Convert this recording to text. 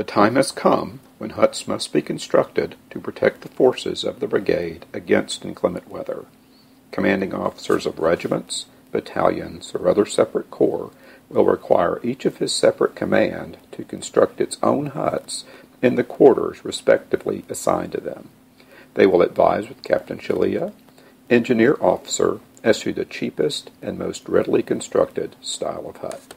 The time has come when huts must be constructed to protect the forces of the brigade against inclement weather. Commanding officers of regiments, battalions, or other separate corps will require each of his separate command to construct its own huts in the quarters respectively assigned to them. They will advise with Captain Shalia, engineer officer, as to the cheapest and most readily constructed style of hut.